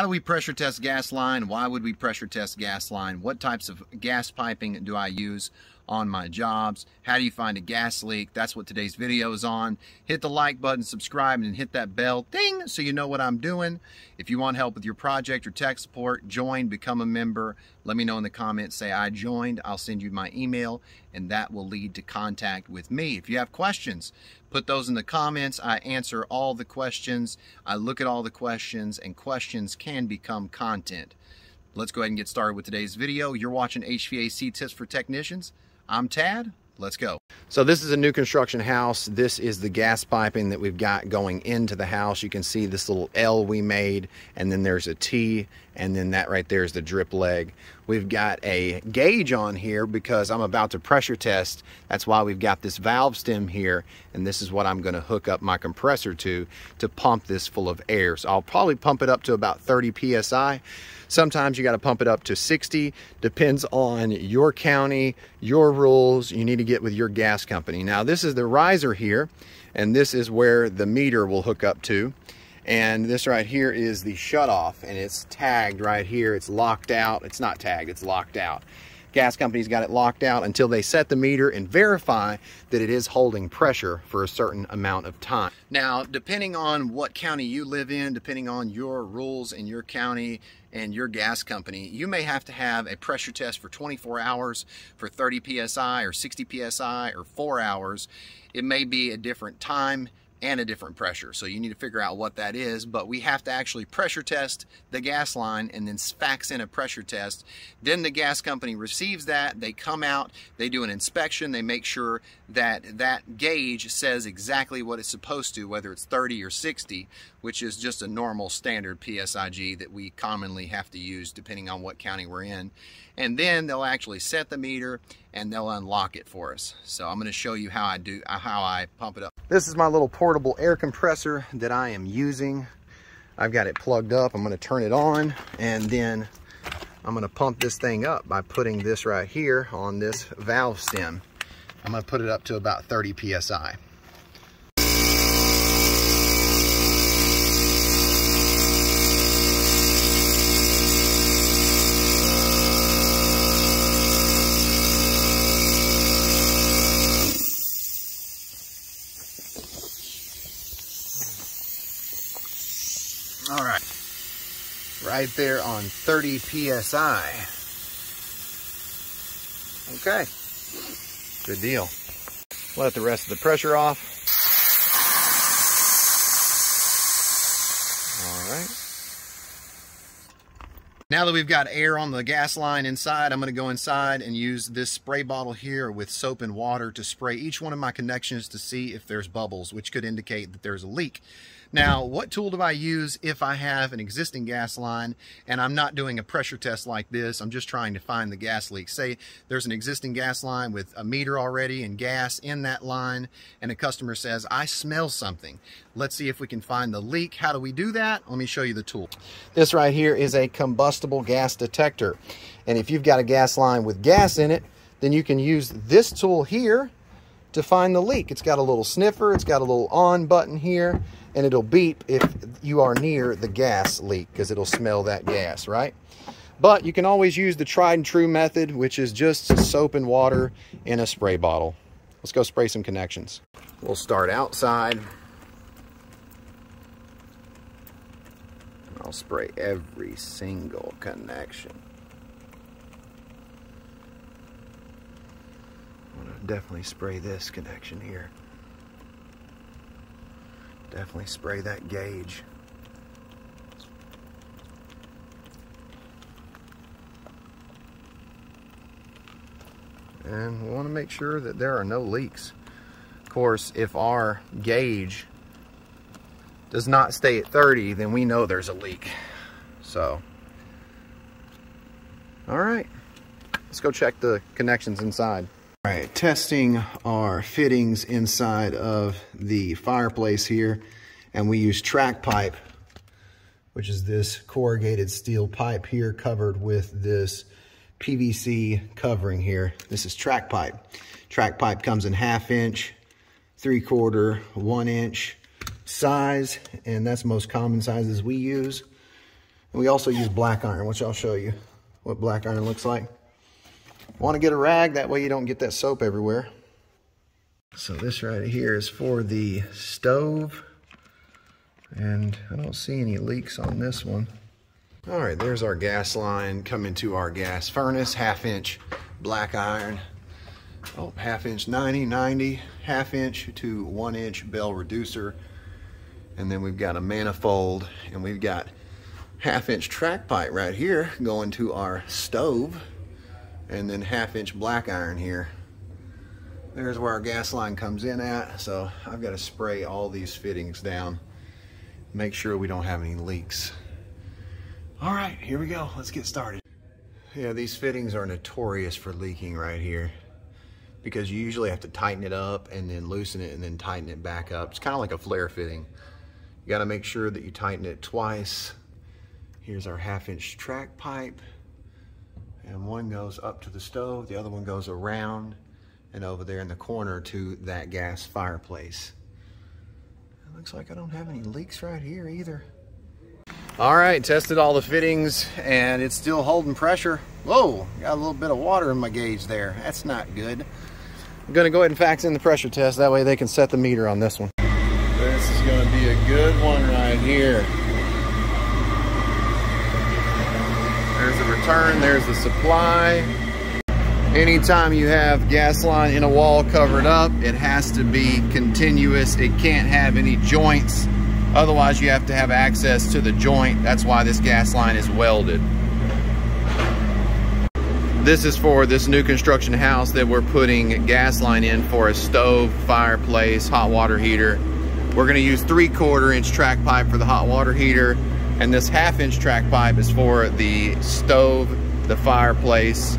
How do we pressure test gas line? Why would we pressure test gas line? What types of gas piping do I use on my jobs? How do you find a gas leak? That's what today's video is on. Hit the like button, subscribe, and hit that bell, ding, so you know what I'm doing. If you want help with your project or tech support, join, become a member. Let me know in the comments, say I joined. I'll send you my email, and that will lead to contact with me. If you have questions, put those in the comments. I answer all the questions. I look at all the questions, and questions can become content. Let's go ahead and get started with today's video. You're watching HVAC Tips for Technicians. I'm Tad. Let's go. So this is a new construction house. This is the gas piping that we've got going into the house. You can see this little L we made, and then there's a T, and then that right there is the drip leg. We've got a gauge on here because I'm about to pressure test. That's why we've got this valve stem here, and this is what I'm gonna hook up my compressor to, to pump this full of air. So I'll probably pump it up to about 30 PSI. Sometimes you got to pump it up to 60. Depends on your county, your rules. You need to get with your gas company. Now this is the riser here, and this is where the meter will hook up to. And this right here is the shut off, and it's tagged right here. It's locked out. It's not tagged, it's locked out gas companies got it locked out until they set the meter and verify that it is holding pressure for a certain amount of time. Now, depending on what county you live in, depending on your rules in your county and your gas company, you may have to have a pressure test for 24 hours for 30 PSI or 60 PSI or four hours. It may be a different time and a different pressure. So you need to figure out what that is, but we have to actually pressure test the gas line and then fax in a pressure test. Then the gas company receives that, they come out, they do an inspection, they make sure that that gauge says exactly what it's supposed to, whether it's 30 or 60, which is just a normal standard PSIG that we commonly have to use depending on what county we're in. And then they'll actually set the meter and they'll unlock it for us. So I'm gonna show you how I do, how I pump it up. This is my little portable air compressor that I am using. I've got it plugged up. I'm gonna turn it on and then I'm gonna pump this thing up by putting this right here on this valve stem. I'm gonna put it up to about 30 PSI. Right there on 30 PSI. Okay, good deal. Let the rest of the pressure off. All right. Now that we've got air on the gas line inside, I'm gonna go inside and use this spray bottle here with soap and water to spray each one of my connections to see if there's bubbles, which could indicate that there's a leak. Now, what tool do I use if I have an existing gas line and I'm not doing a pressure test like this? I'm just trying to find the gas leak. Say there's an existing gas line with a meter already and gas in that line and a customer says, I smell something. Let's see if we can find the leak. How do we do that? Let me show you the tool. This right here is a combustible gas detector. And if you've got a gas line with gas in it, then you can use this tool here to find the leak. It's got a little sniffer, it's got a little on button here, and it'll beep if you are near the gas leak because it'll smell that gas, right? But you can always use the tried and true method, which is just soap and water in a spray bottle. Let's go spray some connections. We'll start outside. I'll spray every single connection. I'm gonna definitely spray this connection here. Definitely spray that gauge. And we want to make sure that there are no leaks. Of course, if our gauge does not stay at 30, then we know there's a leak. So, all right, let's go check the connections inside. All right, testing our fittings inside of the fireplace here. And we use TracPipe, which is this corrugated steel pipe here covered with this PVC covering here. This is TracPipe. Track pipe comes in half inch, three quarter, one inch size, and that's most common sizes we use. And we also use black iron, which I'll show you what black iron looks like. Want to get a rag, that way you don't get that soap everywhere. So this right here is for the stove. And I don't see any leaks on this one. All right, there's our gas line coming to our gas furnace, half inch black iron. Oh, half inch 90, 90, half inch to one inch bell reducer. And then we've got a manifold and we've got half inch TracPipe right here going to our stove and then half inch black iron here. There's where our gas line comes in at. So I've got to spray all these fittings down. Make sure we don't have any leaks. All right, here we go. Let's get started. Yeah, these fittings are notorious for leaking right here because you usually have to tighten it up and then loosen it and then tighten it back up. It's kind of like a flare fitting. You got to make sure that you tighten it twice. Here's our half inch TracPipe and one goes up to the stove, the other one goes around and over there in the corner to that gas fireplace. It looks like I don't have any leaks right here either. All right, tested all the fittings and it's still holding pressure. Whoa, got a little bit of water in my gauge there. That's not good. I'm gonna go ahead and fax in the pressure test. That way they can set the meter on this one. This is gonna be a good one right here. There's the return, there's the supply. Anytime you have gas line in a wall covered up, it has to be continuous. It can't have any joints. Otherwise, you have to have access to the joint. That's why this gas line is welded. This is for this new construction house that we're putting gas line in for a stove, fireplace, hot water heater. We're gonna use three quarter inch TracPipe for the hot water heater and this half inch TracPipe is for the stove, the fireplace,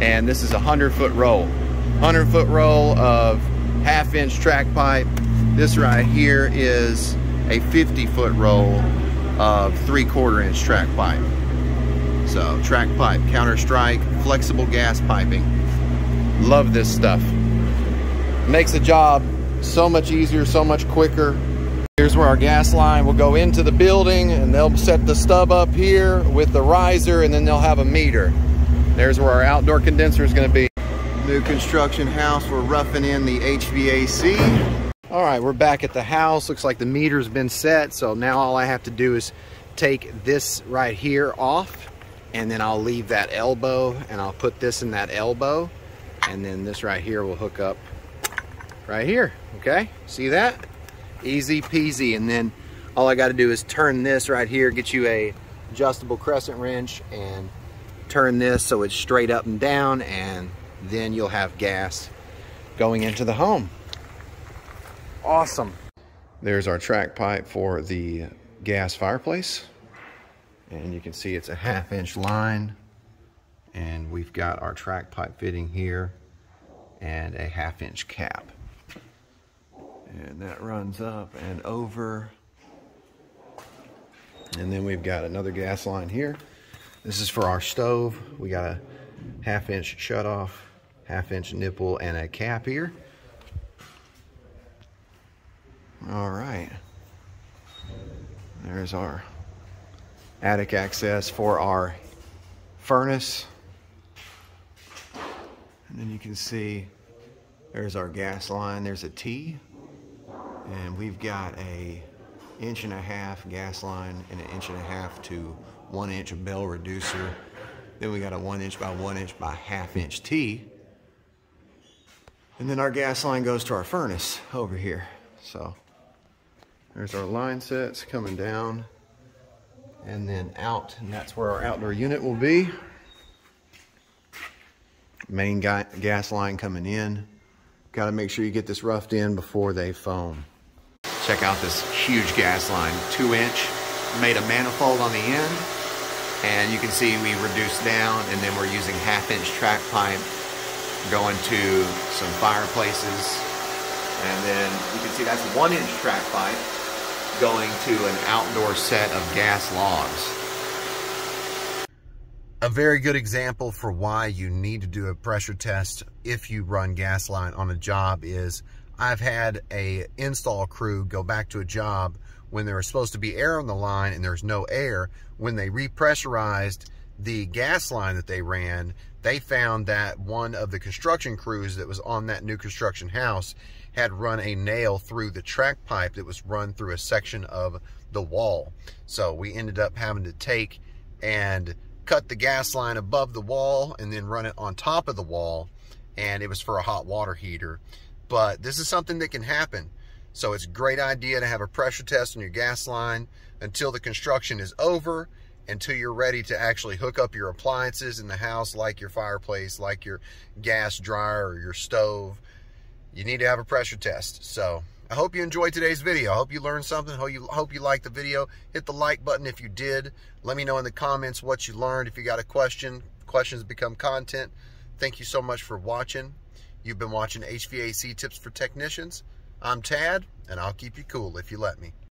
and this is a 100 foot roll. 100 foot roll of half inch TracPipe. This right here is a 50 foot roll of three quarter inch TracPipe. So TracPipe, counter strike, flexible gas piping. Love this stuff. Makes the job so much easier, so much quicker. Here's where our gas line will go into the building and they'll set the stub up here with the riser and then they'll have a meter. There's where our outdoor condenser is gonna be. New construction house, we're roughing in the HVAC. All right, we're back at the house. Looks like the meter's been set. So now all I have to do is take this right here off and then I'll leave that elbow and I'll put this in that elbow. And then this right here will hook up right here, okay? See that? Easy peasy. And then all I got to do is turn this right here, get you a adjustable crescent wrench and turn this so it's straight up and down and then you'll have gas going into the home. Awesome. There's our TracPipe for the gas fireplace. And you can see it's a half inch line. And we've got our TracPipe fitting here and a half inch cap and that runs up and over. And then we've got another gas line here. This is for our stove. We got a half inch shut off half inch nipple and a cap here. All right. There's our attic access for our furnace. And then you can see there's our gas line. There's a T and we've got a inch and a half gas line and an inch and a half to one inch bell reducer. Then we got a one inch by one inch by half inch T. And then our gas line goes to our furnace over here. So there's our line sets coming down and then out, and that's where our outdoor unit will be. Main gas line coming in. Got to make sure you get this roughed in before they foam. Check out this huge gas line, two inch, made a manifold on the end. And you can see we reduced down and then we're using half inch track pipe going to some fireplaces. And then you can see that's one inch track pipe going to an outdoor set of gas logs. A very good example for why you need to do a pressure test if you run gas line on a job is I've had a install crew go back to a job when there was supposed to be air on the line and there's no air, when they repressurized the gas line that they ran, they found that one of the construction crews that was on that new construction house had run a nail through the TracPipe that was run through a section of the wall. So we ended up having to take and cut the gas line above the wall and then run it on top of the wall. And it was for a hot water heater. But this is something that can happen. So it's a great idea to have a pressure test on your gas line until the construction is over, until you're ready to actually hook up your appliances in the house, like your fireplace, like your gas dryer or your stove. You need to have a pressure test. So I hope you enjoyed today's video. I hope you learned something. Hope you hope you liked the video. Hit the like button if you did. Let me know in the comments what you learned. If you got a question, questions become content. Thank you so much for watching. You've been watching HVAC Tips for Technicians. I'm Tad, and I'll keep you cool if you let me.